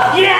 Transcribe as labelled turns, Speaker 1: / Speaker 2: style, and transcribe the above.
Speaker 1: Yeah!